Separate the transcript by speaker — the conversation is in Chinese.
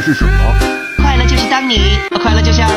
Speaker 1: 是什么？
Speaker 2: 快乐就是当你快乐就像